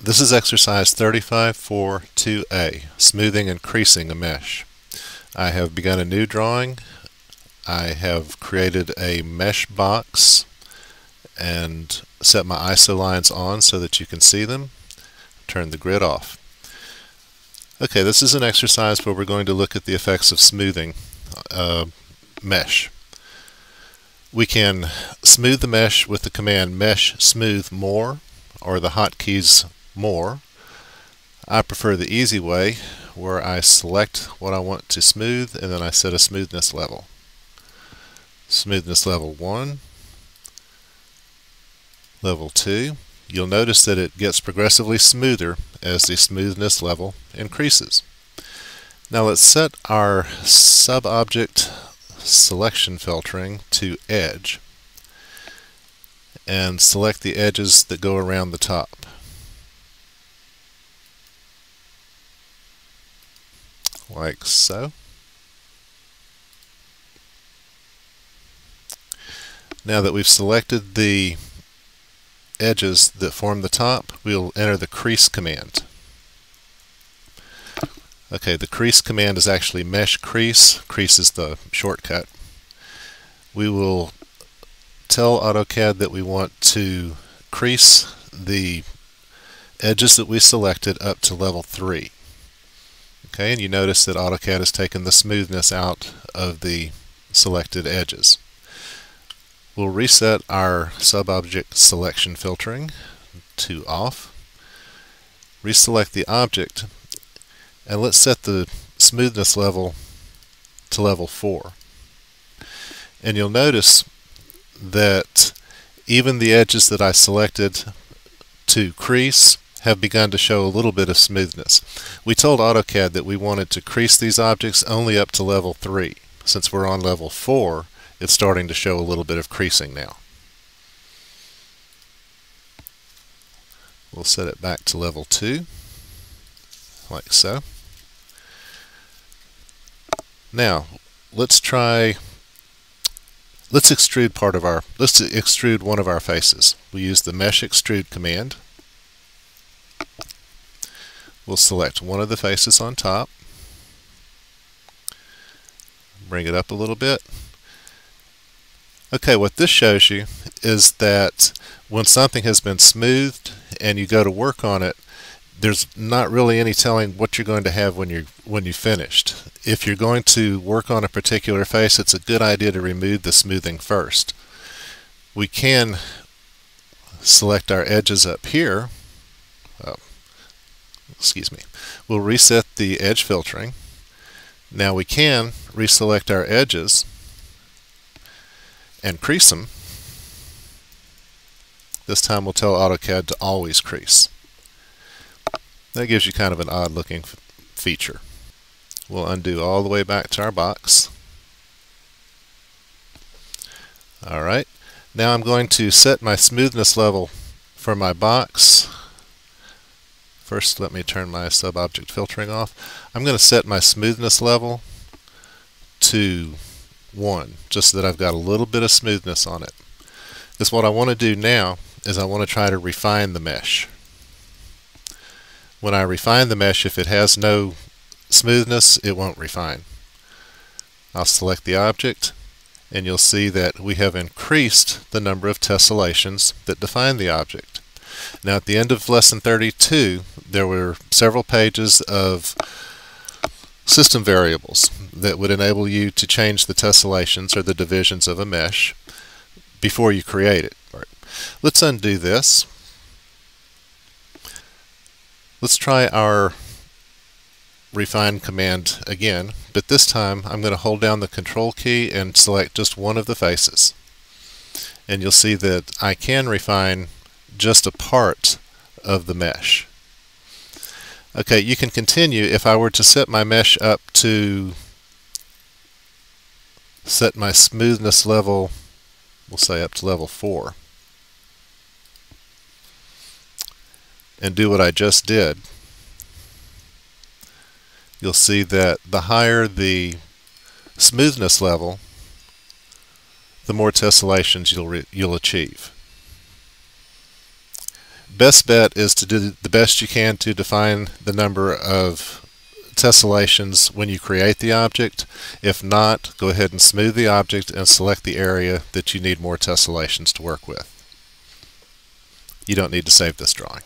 This is exercise 35.4.2a, smoothing and creasing a mesh. I have begun a new drawing. I have created a mesh box and set my ISO lines on so that you can see them. Turn the grid off. Okay, this is an exercise where we're going to look at the effects of smoothing uh, mesh. We can smooth the mesh with the command mesh smooth more or the hotkeys more. I prefer the easy way where I select what I want to smooth and then I set a smoothness level. Smoothness level 1, level 2. You'll notice that it gets progressively smoother as the smoothness level increases. Now let's set our sub-object selection filtering to edge and select the edges that go around the top. Like so. Now that we've selected the edges that form the top, we'll enter the crease command. Okay, the crease command is actually mesh crease. Crease is the shortcut. We will tell AutoCAD that we want to crease the edges that we selected up to level 3. Okay, and you notice that AutoCAD has taken the smoothness out of the selected edges. We'll reset our sub-object selection filtering to off. Reselect the object and let's set the smoothness level to level 4. And you'll notice that even the edges that I selected to crease have begun to show a little bit of smoothness. We told AutoCAD that we wanted to crease these objects only up to level 3. Since we're on level 4, it's starting to show a little bit of creasing now. We'll set it back to level 2, like so. Now, let's try, let's extrude part of our, let's extrude one of our faces. We use the mesh extrude command. We'll select one of the faces on top, bring it up a little bit. Okay, what this shows you is that when something has been smoothed and you go to work on it, there's not really any telling what you're going to have when you're when you finished. If you're going to work on a particular face, it's a good idea to remove the smoothing first. We can select our edges up here excuse me, we'll reset the edge filtering. Now we can reselect our edges and crease them. This time we'll tell AutoCAD to always crease. That gives you kind of an odd looking feature. We'll undo all the way back to our box. Alright, now I'm going to set my smoothness level for my box First, let me turn my sub-object filtering off. I'm going to set my smoothness level to 1, just so that I've got a little bit of smoothness on it. Because what I want to do now is I want to try to refine the mesh. When I refine the mesh, if it has no smoothness, it won't refine. I'll select the object, and you'll see that we have increased the number of tessellations that define the object. Now at the end of lesson 32, there were several pages of system variables that would enable you to change the tessellations or the divisions of a mesh before you create it. Right. Let's undo this. Let's try our refine command again, but this time I'm going to hold down the control key and select just one of the faces. And you'll see that I can refine just a part of the mesh. Okay, you can continue if I were to set my mesh up to set my smoothness level, we'll say up to level 4, and do what I just did, you'll see that the higher the smoothness level, the more tessellations you'll, you'll achieve. Best bet is to do the best you can to define the number of tessellations when you create the object. If not, go ahead and smooth the object and select the area that you need more tessellations to work with. You don't need to save this drawing.